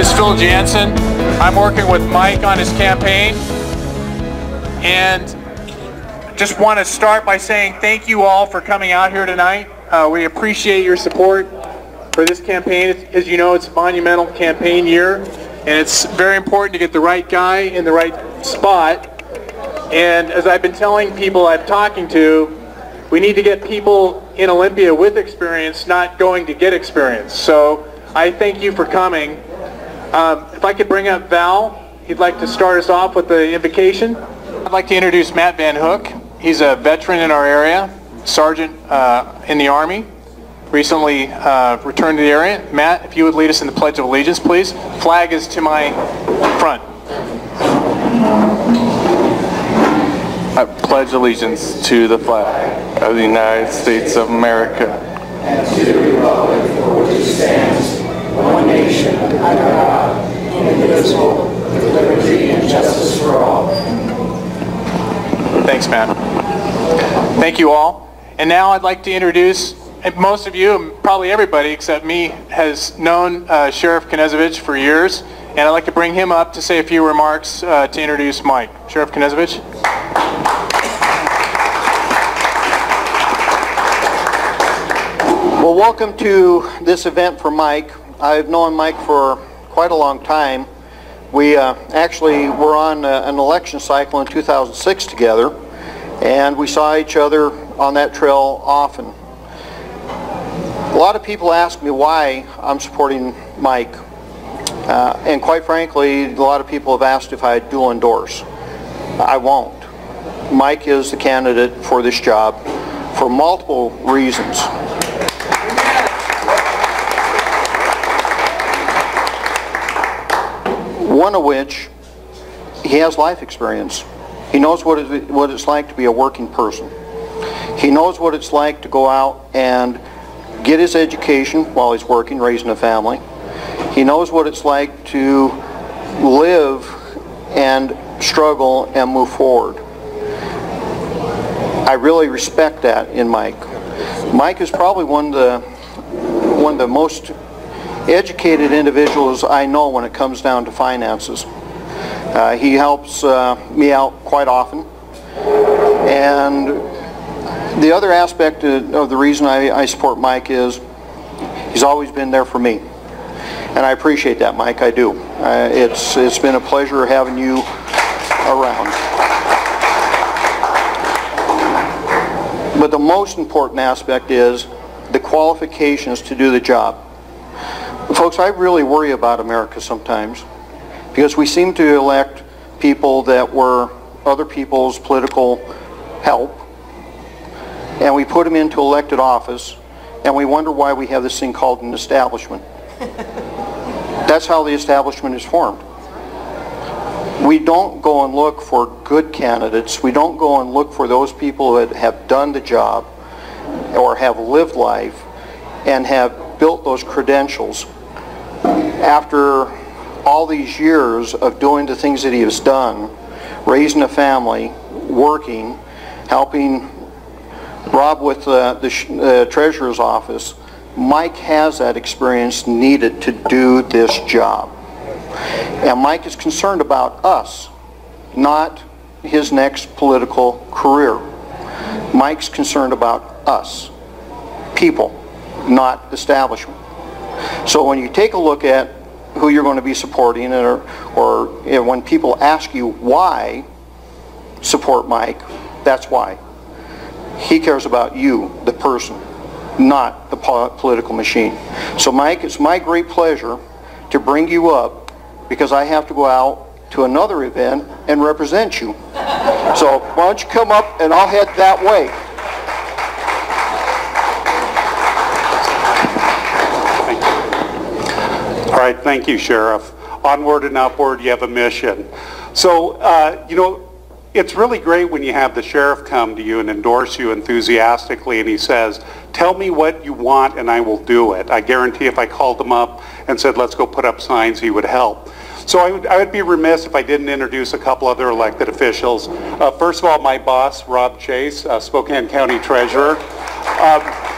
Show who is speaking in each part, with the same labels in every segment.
Speaker 1: Name is Phil Jansen. I'm working with Mike on his campaign. And just want to start by saying thank you all for coming out here tonight. Uh, we appreciate your support for this campaign. As you know, it's a monumental campaign year, and it's very important to get the right guy in the right spot. And as I've been telling people I'm talking to, we need to get people in Olympia with experience, not going to get experience. So I thank you for coming. Um, if I could bring up Val, he'd like to start us off with the invocation. I'd like to introduce Matt Van Hook. He's a veteran in our area, sergeant uh, in the Army, recently uh, returned to the area. Matt, if you would lead us in the Pledge of Allegiance, please. Flag is to my front.
Speaker 2: I pledge allegiance to the flag of the United States of America
Speaker 3: and to the republic for which it stands, one nation, under God, indivisible, with liberty and justice for all.
Speaker 1: Thanks, Matt. Thank you all. And now I'd like to introduce, most of you, and probably everybody except me, has known uh, Sheriff Knezovich for years. And I'd like to bring him up to say a few remarks uh, to introduce Mike. Sheriff Knezovich.
Speaker 4: Well, welcome to this event for Mike. I've known Mike for quite a long time. We uh, actually were on uh, an election cycle in 2006 together, and we saw each other on that trail often. A lot of people ask me why I'm supporting Mike, uh, and quite frankly, a lot of people have asked if I dual endorse. I won't. Mike is the candidate for this job for multiple reasons. One of which he has life experience. He knows what, it, what it's like to be a working person. He knows what it's like to go out and get his education while he's working, raising a family. He knows what it's like to live and struggle and move forward. I really respect that in Mike. Mike is probably one of the, one of the most educated individuals I know when it comes down to finances. Uh, he helps uh, me out quite often. And the other aspect of the reason I, I, support Mike is he's always been there for me. And I appreciate that, Mike, I do. Uh, it's, it's been a pleasure having you around. But the most important aspect is the qualifications to do the job. Folks, I really worry about America sometimes because we seem to elect people that were other people's political help and we put them into elected office and we wonder why we have this thing called an establishment. That's how the establishment is formed. We don't go and look for good candidates. We don't go and look for those people that have done the job or have lived life and have built those credentials after all these years of doing the things that he has done, raising a family, working, helping Rob with uh, the, the uh, treasurer's office, Mike has that experience needed to do this job. And Mike is concerned about us, not his next political career. Mike's concerned about us, people, not establishment. So when you take a look at who you're going to be supporting or, or you know, when people ask you why support Mike, that's why. He cares about you, the person, not the po political machine. So Mike, it's my great pleasure to bring you up because I have to go out to another event and represent you. So why don't you come up and I'll head that way.
Speaker 5: Right, thank you, Sheriff. Onward and upward, you have a mission. So, uh, you know, it's really great when you have the sheriff come to you and endorse you enthusiastically and he says, tell me what you want and I will do it. I guarantee if I called him up and said, let's go put up signs, he would help. So I would, I would be remiss if I didn't introduce a couple other elected officials. Uh, first of all, my boss, Rob Chase, uh, Spokane County Treasurer. Um,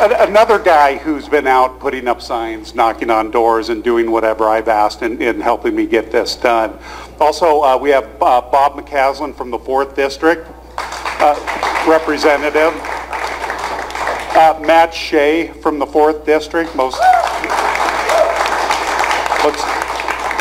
Speaker 5: a- another guy who's been out putting up signs, knocking on doors, and doing whatever I've asked in, in helping me get this done. Also, uh, we have uh, Bob McCaslin from the 4th District, uh, representative. Uh, Matt Shea from the 4th District, most...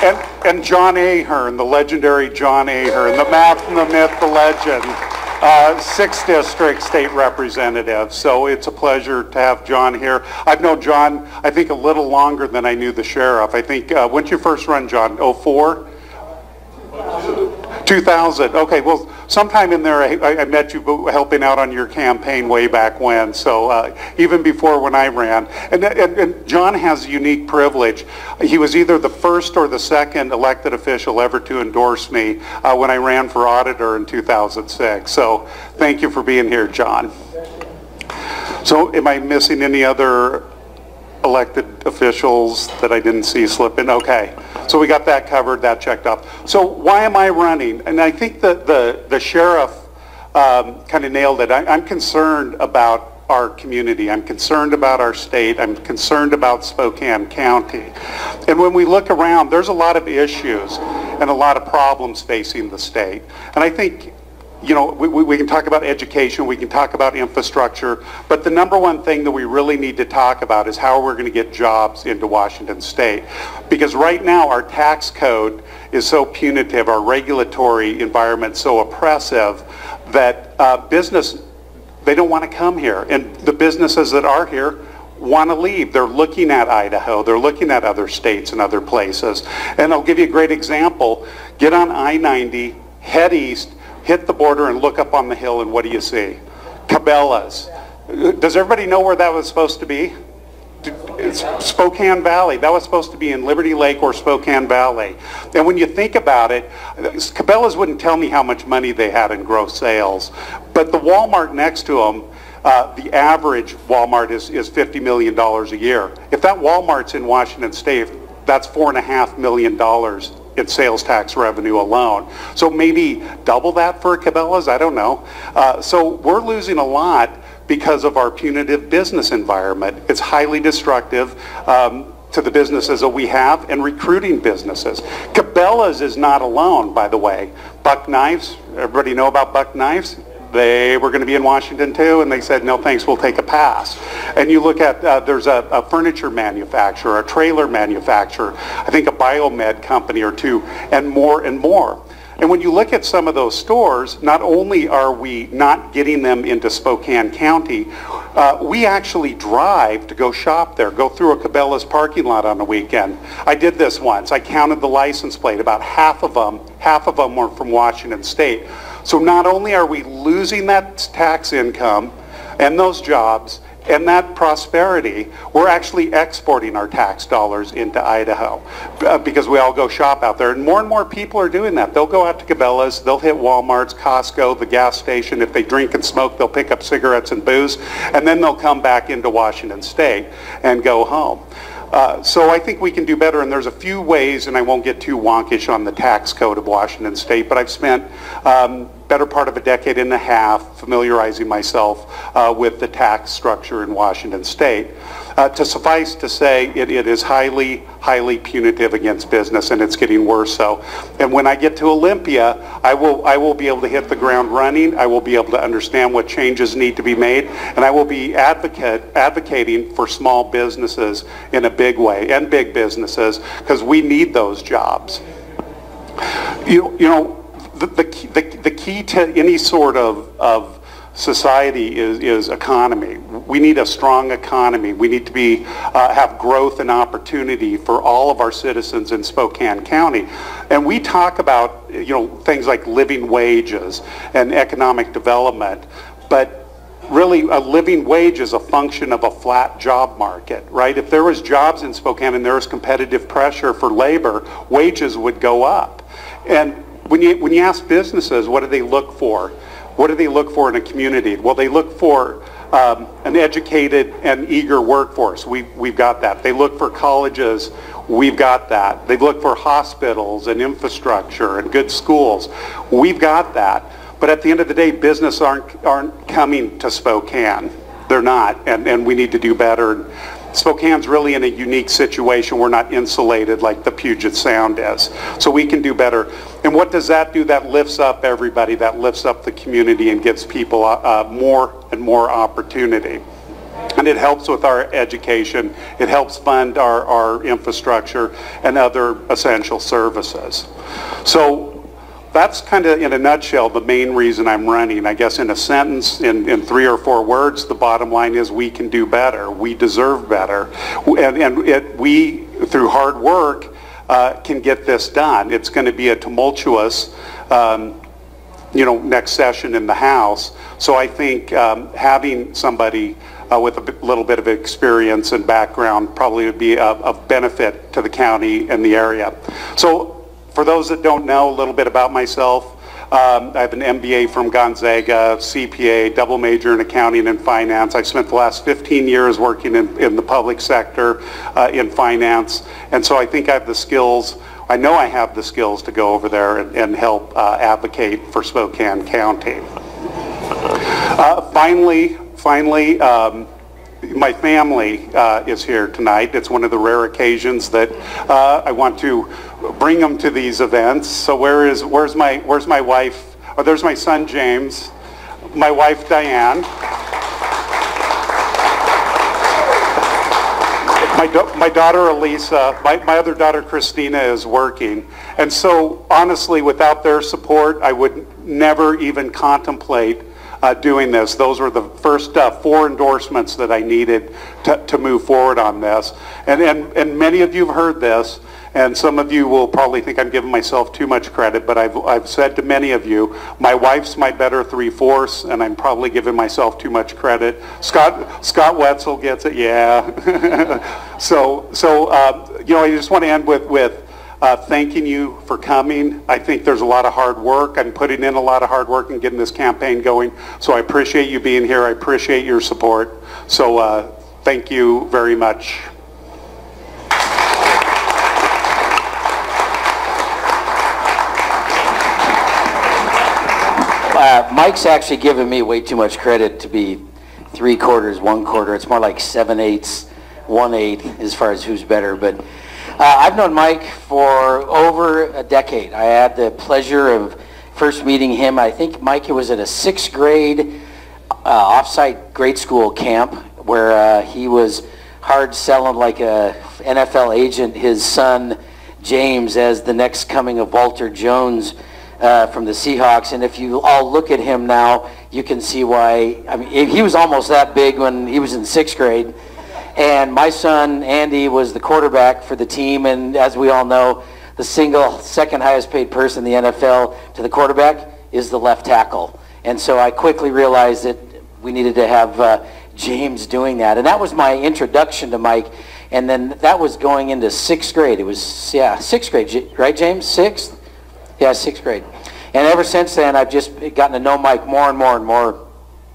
Speaker 5: And, and John Ahern, the legendary John Ahern, the math the myth, the legend, uh, sixth district state representative. So it's a pleasure to have John here. I've known John, I think, a little longer than I knew the sheriff. I think, uh, when did you first run, John? '04? 2000. Okay, well, sometime in there, I, I met you helping out on your campaign way back when. So uh, even before when I ran, and, and, and John has a unique privilege. He was either the first or the second elected official ever to endorse me uh, when I ran for auditor in 2006. So thank you for being here, John. So am I missing any other elected officials that I didn't see slip in? Okay. So we got that covered, that checked off. So why am I running? And I think that the, the sheriff um, kind of nailed it. I, I'm concerned about our community. I'm concerned about our state. I'm concerned about Spokane County. And when we look around, there's a lot of issues and a lot of problems facing the state. And I think you know, we, we, can talk about education, we can talk about infrastructure, but the number one thing that we really need to talk about is how we're going to get jobs into Washington State. Because right now our tax code is so punitive, our regulatory environment so oppressive that uh, business, they don't want to come here. And the businesses that are here want to leave. They're looking at Idaho. They're looking at other states and other places. And I'll give you a great example. Get on I-90, head east, hit the border and look up on the hill and what do you see? Cabela's. Does everybody know where that was supposed to be? It's Spokane Valley. That was supposed to be in Liberty Lake or Spokane Valley. And when you think about it, Cabela's wouldn't tell me how much money they had in gross sales. But the Walmart next to them, uh, the average Walmart is, is $50 million a year. If that Walmart's in Washington State, that's $4.5 million in sales tax revenue alone. So maybe double that for Cabela's, I don't know. Uh, so we're losing a lot because of our punitive business environment. It's highly destructive um, to the businesses that we have and recruiting businesses. Cabela's is not alone, by the way. Buck Knives, everybody know about Buck Knives? They were going to be in Washington too, and they said, no thanks, we'll take a pass. And you look at, uh, there's a, a, furniture manufacturer, a trailer manufacturer, I think a biomed company or two, and more and more. And when you look at some of those stores, not only are we not getting them into Spokane County, uh, we actually drive to go shop there, go through a Cabela's parking lot on the weekend. I did this once. I counted the license plate. About half of them, half of them were from Washington State. So not only are we losing that tax income and those jobs and that prosperity, we're actually exporting our tax dollars into Idaho uh, because we all go shop out there. And more and more people are doing that. They'll go out to Cabela's, they'll hit Walmart's, Costco, the gas station. If they drink and smoke, they'll pick up cigarettes and booze, and then they'll come back into Washington State and go home. Uh, so I think we can do better, and there's a few ways, and I won't get too wonkish on the tax code of Washington State, but I've spent um, better part of a decade and a half familiarizing myself uh, with the tax structure in Washington State. Uh, to suffice to say, it, it is highly, highly punitive against business, and it's getting worse so. And when I get to Olympia, I will, I will be able to hit the ground running. I will be able to understand what changes need to be made, and I will be advocate, advocating for small businesses in a big way, and big businesses, because we need those jobs. You, you know, the, the, the, the key to any sort of, of society is, is economy. We need a strong economy. We need to be, uh, have growth and opportunity for all of our citizens in Spokane County. And we talk about, you know, things like living wages and economic development, but really a living wage is a function of a flat job market, right? If there was jobs in Spokane and there was competitive pressure for labor, wages would go up. And when you, when you ask businesses, what do they look for? What do they look for in a community? Well, they look for um, an educated and eager workforce. We, we've got that. They look for colleges. We've got that. They look for hospitals and infrastructure and good schools. We've got that. But at the end of the day, business aren't, aren't coming to Spokane. They're not, and, and we need to do better. Spokane's really in a unique situation. We're not insulated like the Puget Sound is. So we can do better. And what does that do? That lifts up everybody. That lifts up the community and gives people uh, uh, more and more opportunity. And it helps with our education. It helps fund our, our infrastructure and other essential services. So that's kind of, in a nutshell, the main reason I'm running. I guess in a sentence, in, in three or four words, the bottom line is we can do better. We deserve better. And, and it, we, through hard work, uh, can get this done. It's going to be a tumultuous, um, you know, next session in the House. So I think um, having somebody uh, with a little bit of experience and background probably would be of, benefit to the county and the area. So for those that don't know a little bit about myself, um, I have an MBA from Gonzaga, CPA, double major in accounting and finance. I spent the last 15 years working in, in the public sector uh, in finance, and so I think I have the skills. I know I have the skills to go over there and, and help uh, advocate for Spokane County. Uh, finally, finally, um, my family uh, is here tonight. It's one of the rare occasions that uh, I want to bring them to these events. So where is where's my where's my wife? Oh, there's my son James, my wife Diane. My, my daughter Elisa, my, my other daughter Christina is working. And so honestly, without their support, I would never even contemplate uh, doing this. Those were the first uh, four endorsements that I needed to, to move forward on this. And, and, and many of you have heard this, and some of you will probably think I'm giving myself too much credit, but I've, I've said to many of you, my wife's my better three-fourths, and I'm probably giving myself too much credit. Scott, Scott Wetzel gets it, yeah. so, so uh, you know, I just want to end with, with uh, thanking you for coming. I think there's a lot of hard work. I'm putting in a lot of hard work and getting this campaign going. So I appreciate you being here. I appreciate your support. So uh, thank you very much.
Speaker 6: Uh, Mike's actually given me way too much credit to be three quarters, one quarter. It's more like seven eighths, one eighth as far as who's better. But uh, I've known Mike for over a decade. I had the pleasure of first meeting him. I think Mike was at a sixth grade uh, offsite grade school camp where uh, he was hard selling like a NFL agent his son James as the next coming of Walter Jones uh, from the Seahawks. And if you all look at him now, you can see why. I mean, he was almost that big when he was in sixth grade. And my son Andy was the quarterback for the team, and as we all know, the single second highest paid person in the NFL to the quarterback is the left tackle. And so I quickly realized that we needed to have uh, James doing that. And that was my introduction to Mike. And then that was going into sixth grade. It was, yeah, sixth grade, right, James? Sixth? Yeah, sixth grade. And ever since then, I've just gotten to know Mike more and more and more.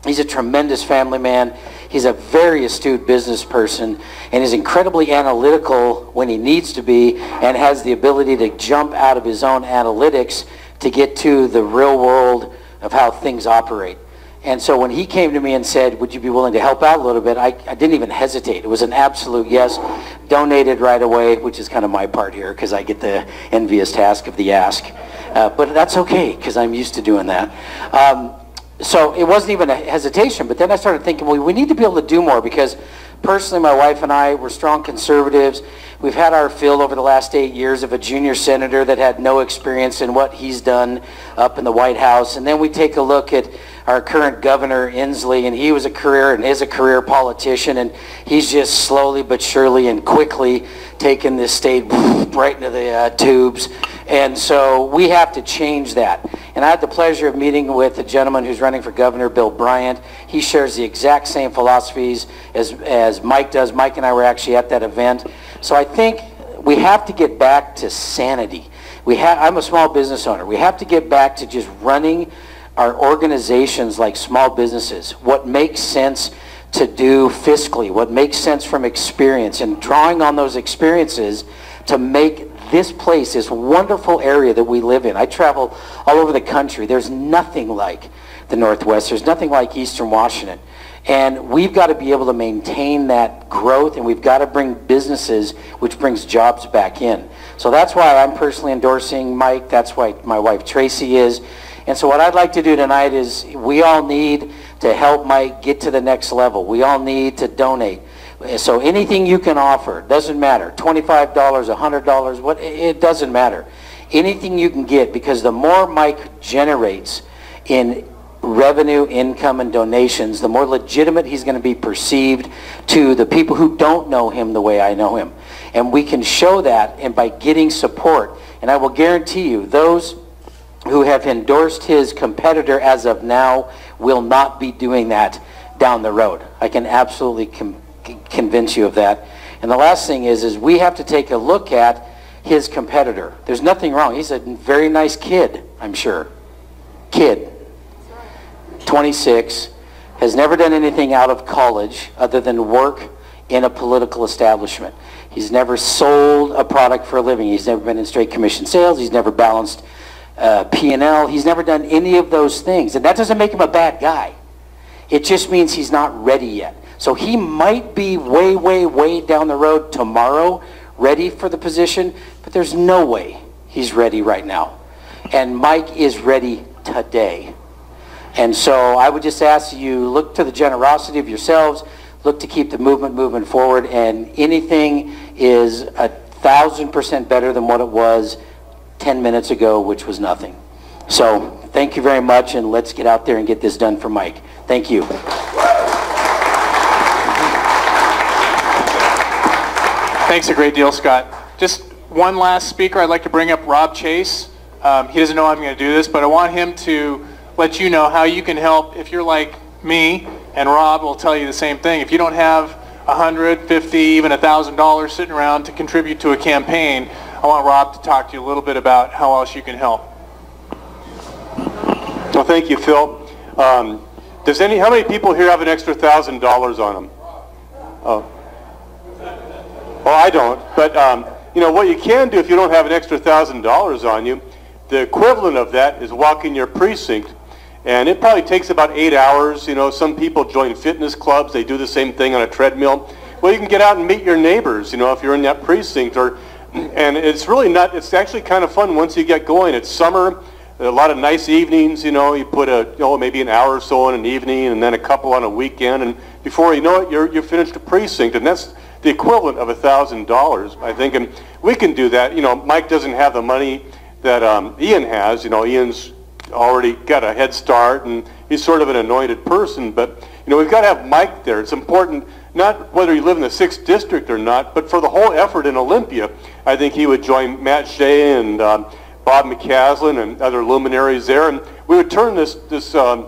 Speaker 6: He's a tremendous family man. He's a very astute business person, and is incredibly analytical when he needs to be, and has the ability to jump out of his own analytics to get to the real world of how things operate. And so when he came to me and said, would you be willing to help out a little bit, I, I didn't even hesitate. It was an absolute yes. Donated right away, which is kind of my part here because I get the envious task of the ask. Uh, but that's okay because I'm used to doing that. Um, so it wasn't even a hesitation, but then I started thinking, well, we need to be able to do more because personally, my wife and I were strong conservatives. We've had our fill over the last eight years of a junior senator that had no experience in what he's done up in the White House. And then we take a look at our current governor, Inslee, and he was a career and is a career politician, and he's just slowly but surely and quickly taken this state right into the uh, tubes. And so we have to change that. And I had the pleasure of meeting with a gentleman who's running for governor, Bill Bryant. He shares the exact same philosophies as, as Mike does. Mike and I were actually at that event. So I think we have to get back to sanity. We ha- I'm a small business owner. We have to get back to just running our organizations like small businesses. What makes sense to do fiscally, what makes sense from experience, and drawing on those experiences to make this place, this wonderful area that we live in. I travel all over the country. There's nothing like the Northwest. There's nothing like Eastern Washington. And we've got to be able to maintain that growth and we've got to bring businesses, which brings jobs back in. So that's why I'm personally endorsing Mike. That's why my wife Tracy is. And so what I'd like to do tonight is we all need to help Mike get to the next level. We all need to donate. So anything you can offer, doesn't matter. $25, $100, what, it doesn't matter. Anything you can get because the more Mike generates in revenue, income, and donations, the more legitimate he's going to be perceived to the people who don't know him the way I know him. And we can show that and by getting support. And I will guarantee you, those who have endorsed his competitor as of now will not be doing that down the road. I can absolutely convince you of that. And the last thing is, is we have to take a look at his competitor. There's nothing wrong. He's a very nice kid, I'm sure. Kid. 26, has never done anything out of college other than work in a political establishment. He's never sold a product for a living. He's never been in straight commission sales. He's never balanced uh, P&L. He's never done any of those things. And that doesn't make him a bad guy. It just means he's not ready yet. So he might be way, way, way down the road tomorrow ready for the position, but there's no way he's ready right now. And Mike is ready today. And so I would just ask you, look to the generosity of yourselves, look to keep the movement moving forward, and anything is a thousand percent better than what it was 10 minutes ago, which was nothing. So thank you very much, and let's get out there and get this done for Mike. Thank you.
Speaker 1: Thanks a great deal, Scott. Just one last speaker, I'd like to bring up Rob Chase. Um, he doesn't know I'm going to do this, but I want him to let you know how you can help if you're like me, and Rob will tell you the same thing. If you don't have 150, even $1,000 sitting around to contribute to a campaign, I want Rob to talk to you a little bit about how else you can help.
Speaker 7: Well, thank you, Phil. Um, does any, how many people here have an extra thousand dollars on them? Oh. Well, I don't. But um, you know what you can do if you don't have an extra thousand dollars on you, the equivalent of that is walking your precinct and it probably takes about eight hours. You know, some people join fitness clubs. They do the same thing on a treadmill. Well, you can get out and meet your neighbors, you know, if you're in that precinct. Or, and it's really not, it's actually kind of fun once you get going. It's summer, a lot of nice evenings, you know. You put a, you know, maybe an hour or so in an evening and then a couple on a weekend. And before you know it, you're, you're finished a precinct. And that's the equivalent of a $1,000, I think. And we can do that. You know, Mike doesn't have the money that um, Ian has. You know, Ian's already got a head start and he's sort of an anointed person. But, you know, we've got to have Mike there. It's important, not whether you live in the 6th District or not, but for the whole effort in Olympia. I think he would join Matt Shea and um, Bob McCaslin and other luminaries there. And we would turn this, this um,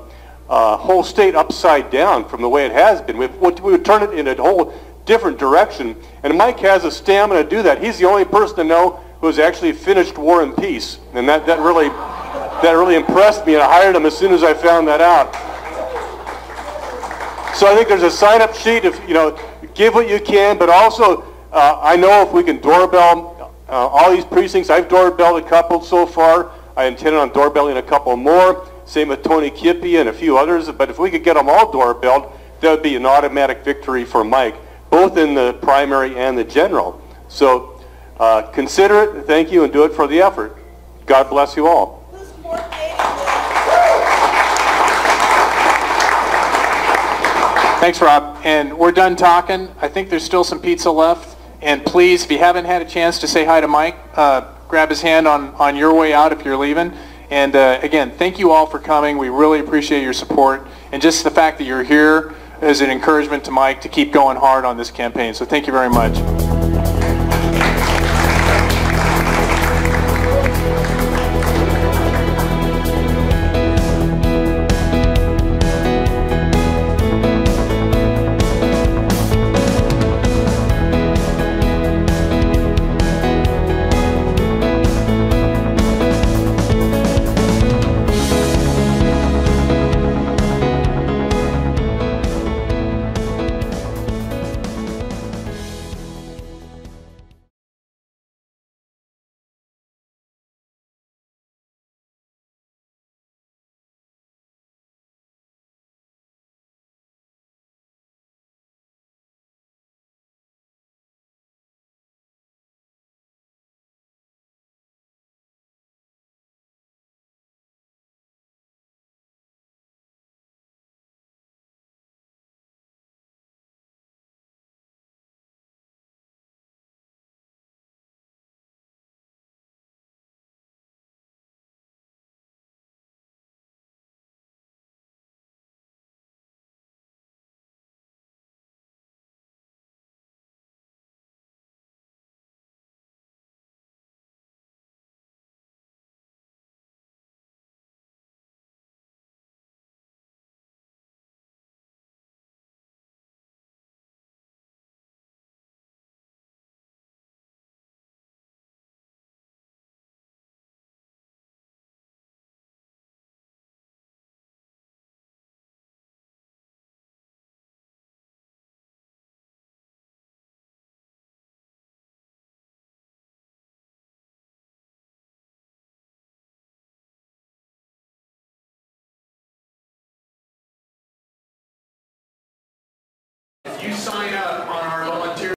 Speaker 7: uh, whole state upside down from the way it has been. We, we would turn it in a whole different direction. And Mike has a stamina to do that. He's the only person to know who has actually finished War and Peace. And that, that really that really impressed me, and I hired him as soon as I found that out. So I think there's a sign-up sheet. If you know, give what you can, but also uh, I know if we can doorbell uh, all these precincts. I've doorbelled a couple so far. I intend on doorbelling a couple more. Same with Tony Kippy and a few others. But if we could get them all doorbelled, that would be an automatic victory for Mike, both in the primary and the general. So uh, consider it, thank you, and do it for the effort. God bless you all.
Speaker 1: Thanks, Rob. And we're done talking. I think there's still some pizza left. And please, if you haven't had a chance to say hi to Mike, uh, grab his hand on, on your way out if you're leaving. And uh, again, thank you all for coming. We really appreciate your support. And just the fact that you're here is an encouragement to Mike to keep going hard on this campaign. So thank you very much. You sign up on our volunteer